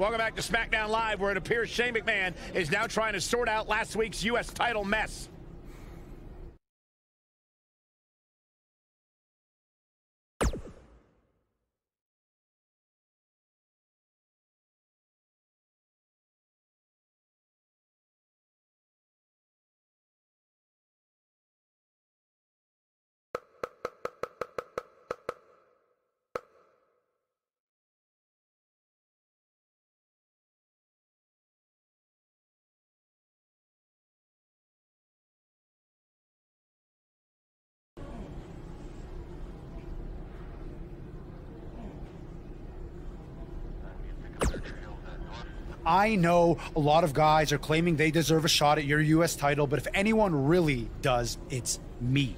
Welcome back to SmackDown Live, where it appears Shane McMahon is now trying to sort out last week's U.S. title mess. I know a lot of guys are claiming they deserve a shot at your US title, but if anyone really does, it's me.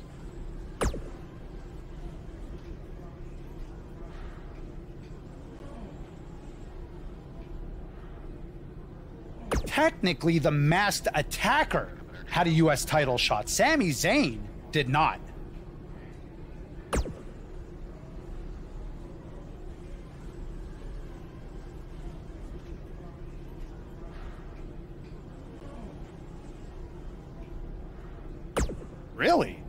Technically, the masked attacker had a US title shot. Sami Zayn did not. Really?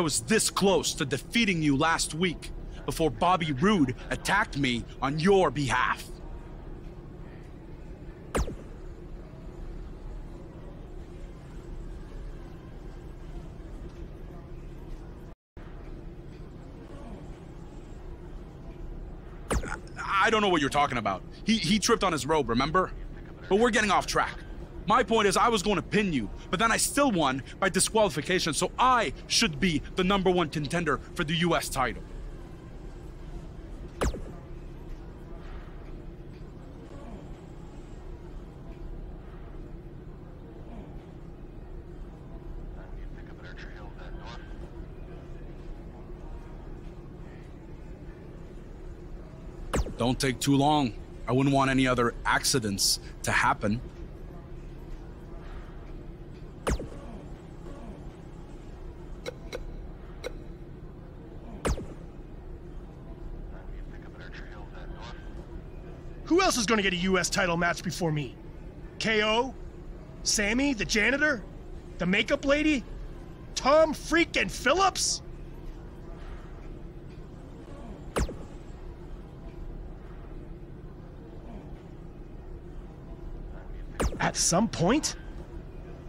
I was this close to defeating you last week before Bobby Roode attacked me on your behalf. I don't know what you're talking about. He, he tripped on his robe, remember? But we're getting off track. My point is, I was going to pin you, but then I still won by disqualification, so I should be the number one contender for the US title. Don't take too long. I wouldn't want any other accidents to happen. To get a U.S. title match before me? KO? Sammy, the janitor? The makeup lady? Tom freaking Phillips? At some point?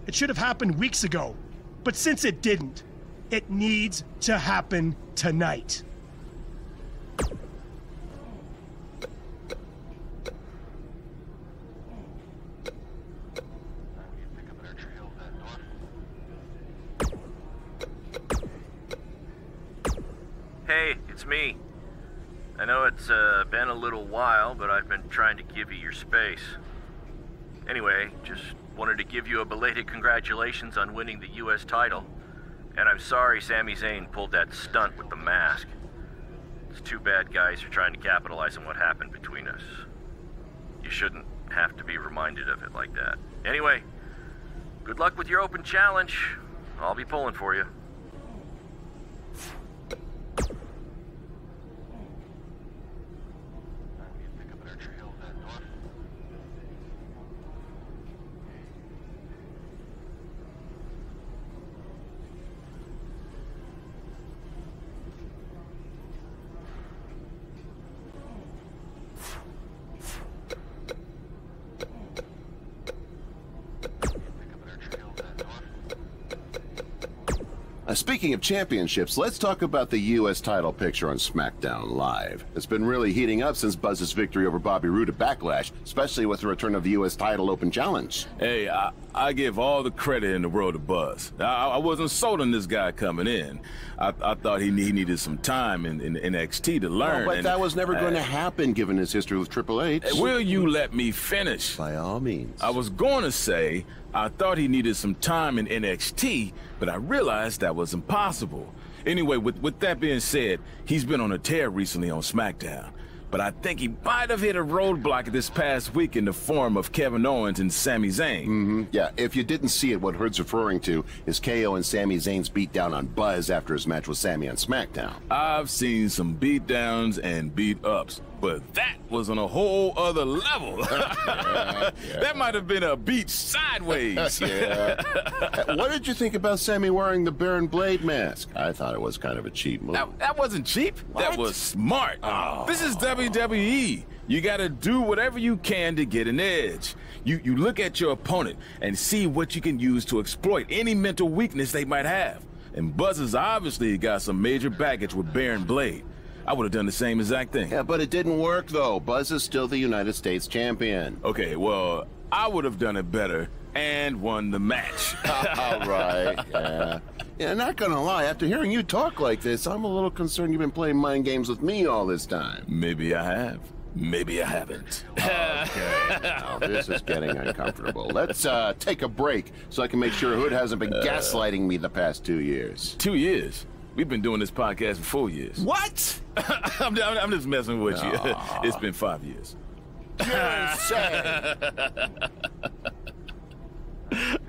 It should have happened weeks ago. But since it didn't, it needs to happen tonight. Been a little while, but I've been trying to give you your space. Anyway, just wanted to give you a belated congratulations on winning the U.S. title. And I'm sorry Sami Zayn pulled that stunt with the mask. It's too bad guys are trying to capitalize on what happened between us. You shouldn't have to be reminded of it like that. Anyway, good luck with your open challenge. I'll be pulling for you. Uh, speaking of championships, let's talk about the U.S. title picture on SmackDown Live. It's been really heating up since Buzz's victory over Bobby Roode at Backlash, especially with the return of the U.S. title Open Challenge. Hey, I, I give all the credit in the world to Buzz. I, I wasn't sold on this guy coming in. I, I thought he, he needed some time in, in NXT to learn. But and, that was never going uh, to happen given his history with Triple H. Will you let me finish? By all means. I was going to say I thought he needed some time in NXT, but I realized that was impossible. Anyway, with, with that being said, he's been on a tear recently on SmackDown. But I think he might have hit a roadblock this past week in the form of Kevin Owens and Sami Zayn. Mm-hmm. Yeah, if you didn't see it, what Hood's referring to is KO and Sami Zayn's beatdown on Buzz after his match with Sami on SmackDown. I've seen some beatdowns and beat ups, but that was on a whole other level. yeah, yeah. That might have been a beat sideways. yeah. What did you think about Sami wearing the Baron Blade mask? I thought it was kind of a cheap move. That, that wasn't cheap. What? That was smart. Oh. This is WWE. WWE, you gotta do whatever you can to get an edge. You you look at your opponent and see what you can use to exploit any mental weakness they might have. And Buzz has obviously got some major baggage with Baron Blade. I would have done the same exact thing. Yeah, but it didn't work though. Buzz is still the United States champion. Okay, well, I would have done it better and won the match. All right. Yeah. Yeah, not gonna lie, after hearing you talk like this, I'm a little concerned you've been playing mind games with me all this time. Maybe I have. Maybe I haven't. Okay. now this is getting uncomfortable. Let's uh, take a break so I can make sure Hood hasn't been gaslighting me the past two years. Two years? We've been doing this podcast for four years. What? I'm, I'm, just messing with you. it's been five years. You're insane.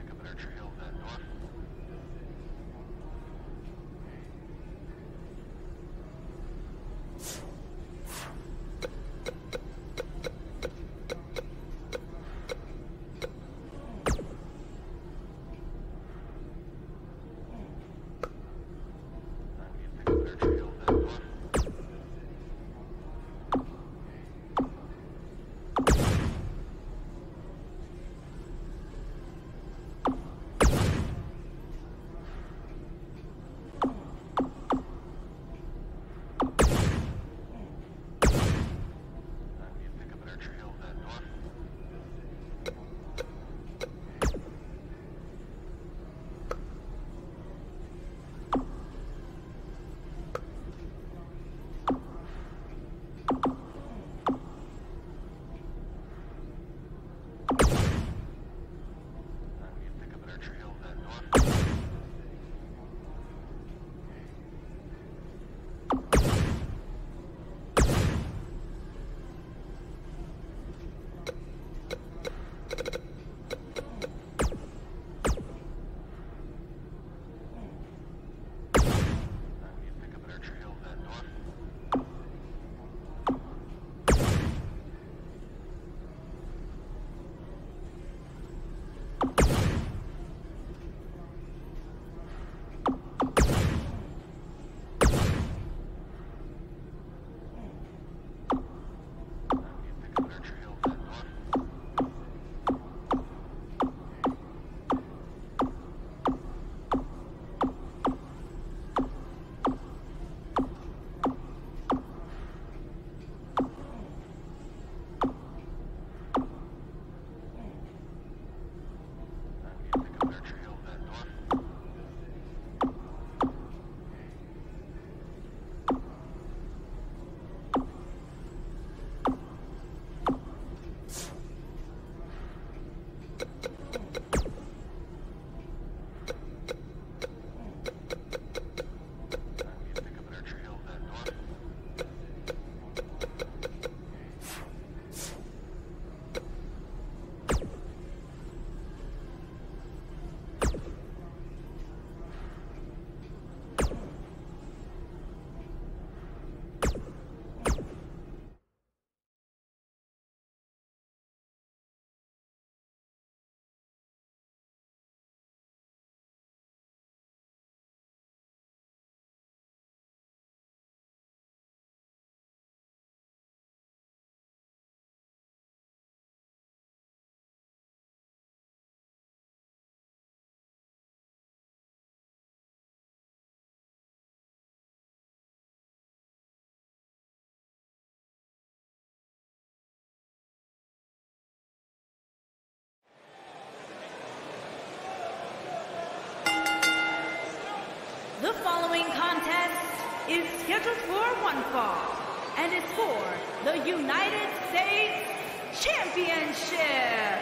For one fall and is for the United States Championship.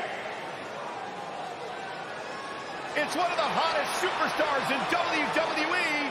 It's one of the hottest superstars in WWE,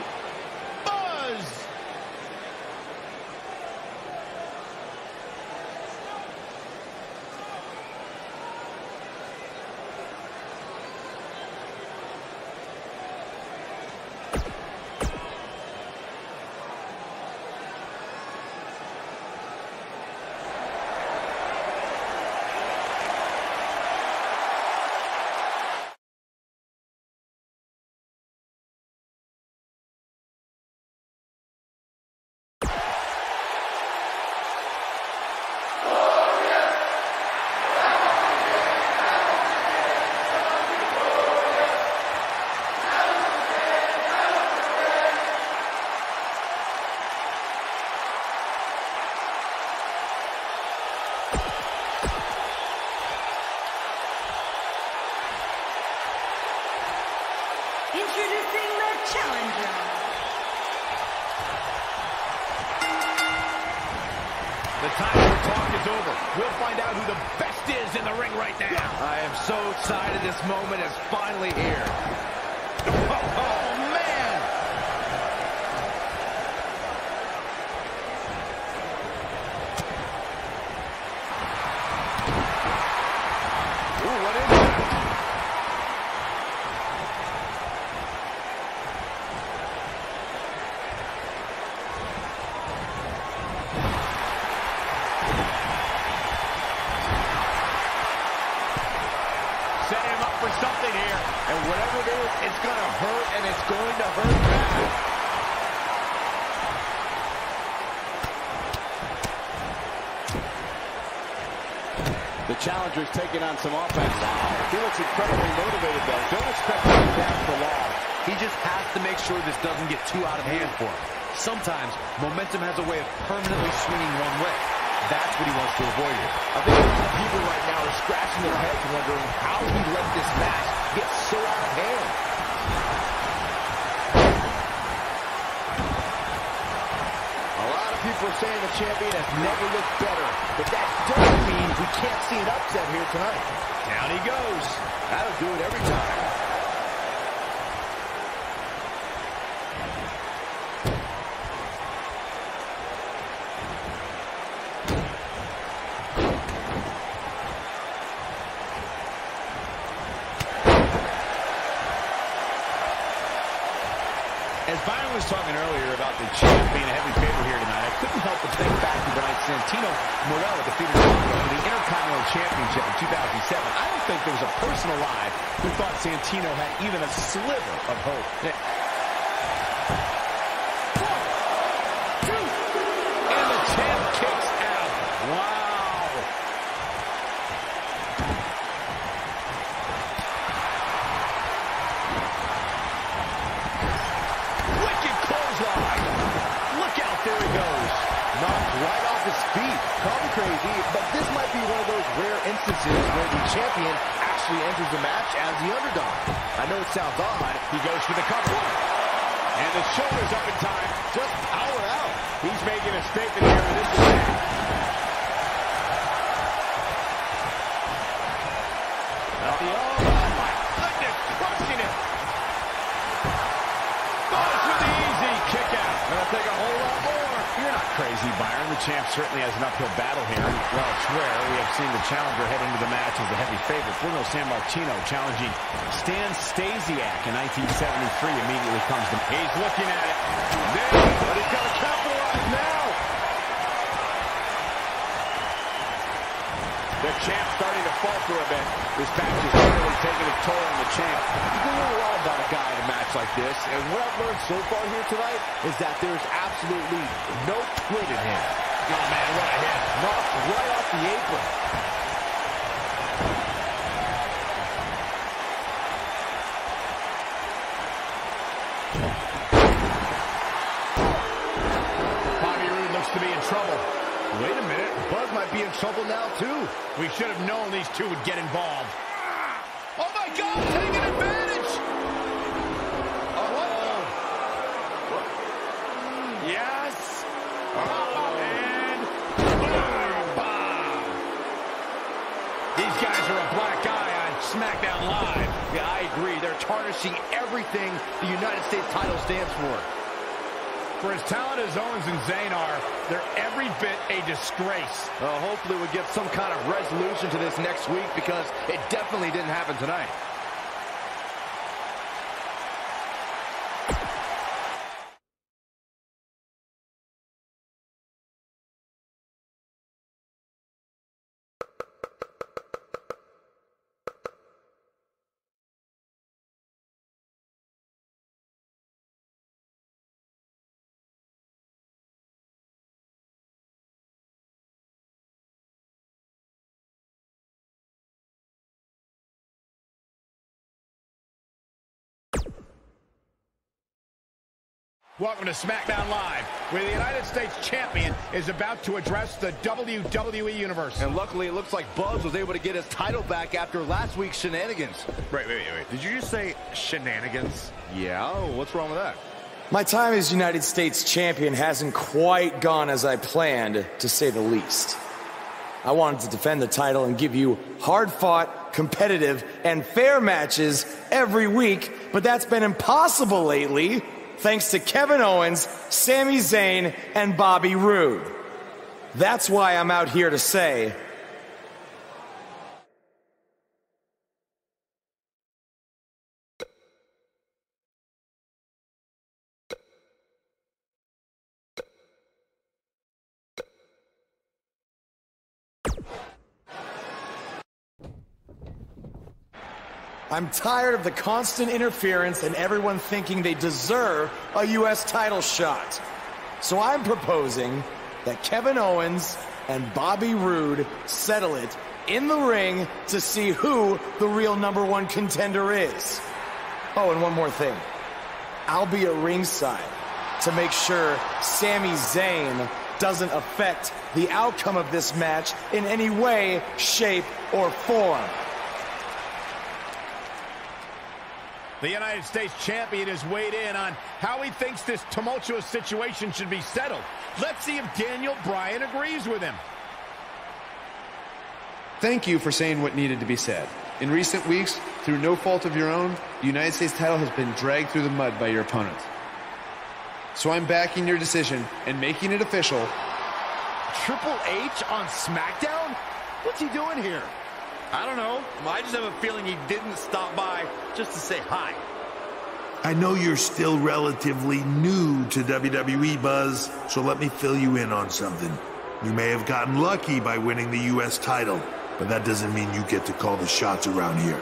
Challenger's taking on some offense. He looks incredibly motivated, though. Don't expect him to down for long. He just has to make sure this doesn't get too out of hand for him. Sometimes, momentum has a way of permanently swinging one way. That's what he wants to avoid here. I think people right now are scratching their heads wondering how he let this match get so out of hand. A lot of people are saying the champion has never looked better, but that doesn't mean we can't see an upset here tonight. Down he goes. That'll do it every time. As Byron was talking earlier about the champ being a heavy favorite here couldn't help but think back to night Santino Marella defeated for the Intercontinental Championship in 2007. I don't think there was a person alive who thought Santino had even a sliver of hope. And the champ kicks out. Wow. Wicked clothesline. Look out, there he goes. Knocked his. Call me crazy, but this might be one of those rare instances where the champion actually enters the match as the underdog. I know it sounds odd. He goes for the cover. And the shoulder's up in time. Just power out. He's making a statement here in this match. Oh, my goodness, crushing it. With the easy. Gonna take a whole lot crazy, Byron. The champ certainly has an uphill battle here. Well, it's rare. We have seen the challenger head into the match as the heavy favorite. Bruno Sammartino challenging Stan Stasiak in 1973 immediately comes to He's looking at it. There, but he's got to capitalize now. The champ starting to falter a bit. This match is really taking a toll on the champ. You can learn a lot about a guy in a match like this, and what I've learned so far here tonight is that there's absolutely no quit in him. Oh, man, what a hit. Knocked right off the apron. Might be in trouble now, too. We should have known these two would get involved. Oh, my God, taking advantage. Oh, Yes. Oh, and. These guys are a black eye on SmackDown Live. Yeah, I agree. They're tarnishing everything the United States title stands for. For as talented as Owens and Zayn are, they're every bit a disgrace. Hopefully we'll get some kind of resolution to this next week because it definitely didn't happen tonight. Welcome to SmackDown Live, where the United States Champion is about to address the WWE Universe. And luckily, it looks like Buzz was able to get his title back after last week's shenanigans. Wait, wait, wait, wait. Did you just say shenanigans? Yeah, what's wrong with that? My time as United States champion hasn't quite gone as I planned, to say the least. I wanted to defend the title and give you hard fought, competitive, and fair matches every week, but that's been impossible lately thanks to Kevin Owens, Sami Zayn, and Bobby Roode. That's why I'm out here to say, I'm tired of the constant interference and everyone thinking they deserve a U.S. title shot. So I'm proposing that Kevin Owens and Bobby Roode settle it in the ring to see who the real number one contender is. Oh, and one more thing. I'll be at ringside to make sure Sami Zayn doesn't affect the outcome of this match in any way, shape, or form. The United States champion has weighed in on how he thinks this tumultuous situation should be settled. Let's see if Daniel Bryan agrees with him. Thank you for saying what needed to be said. In recent weeks, through no fault of your own, the United States title has been dragged through the mud by your opponent. So I'm backing your decision and making it official. Triple H on SmackDown? What's he doing here? I don't know. I just have a feeling he didn't stop by just to say hi. I know you're still relatively new to WWE, Buzz, so let me fill you in on something. You may have gotten lucky by winning the U.S. title, but that doesn't mean you get to call the shots around here.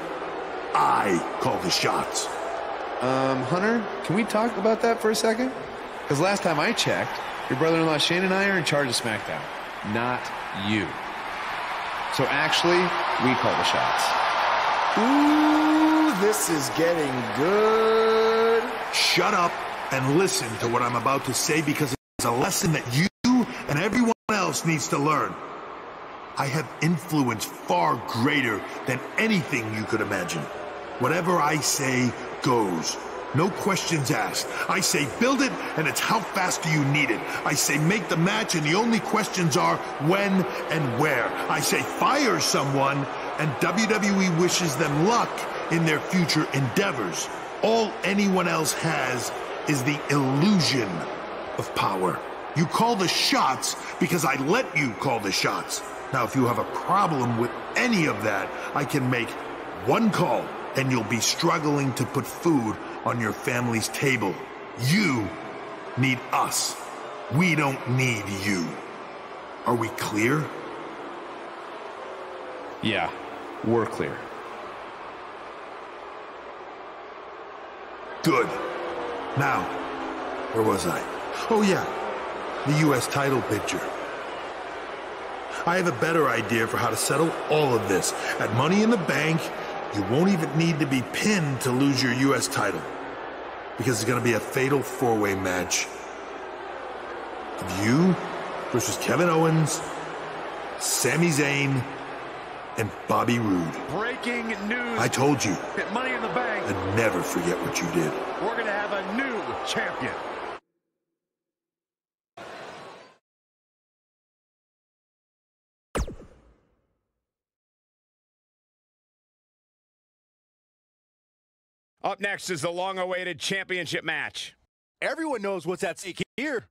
I call the shots. Um, Hunter, can we talk about that for a second? Because last time I checked, your brother-in-law Shane and I are in charge of SmackDown, not you. So actually, we call the shots. Ooh, this is getting good. Shut up and listen to what I'm about to say because it's a lesson that you and everyone else needs to learn. I have influence far greater than anything you could imagine. Whatever I say goes. No questions asked. I say build it, and it's how fast do you need it. I say make the match, and the only questions are when and where. I say fire someone, and WWE wishes them luck in their future endeavors. All anyone else has is the illusion of power. You call the shots because I let you call the shots. Now, if you have a problem with any of that, I can make one call and you'll be struggling to put food on your family's table. You need us. We don't need you. Are we clear? Yeah, we're clear. Good. Now, where was I? Oh, yeah, the U.S. title picture. I have a better idea for how to settle all of this. At Money in the Bank, you won't even need to be pinned to lose your U.S. title. Because it's going to be a fatal four-way match of you versus Kevin Owens, Sami Zayn, and Bobby Roode. Breaking news. I told you. Money in the Bank. And never forget what you did. We're going to have a new champion. Up next is the long-awaited championship match. Everyone knows what's at stake here.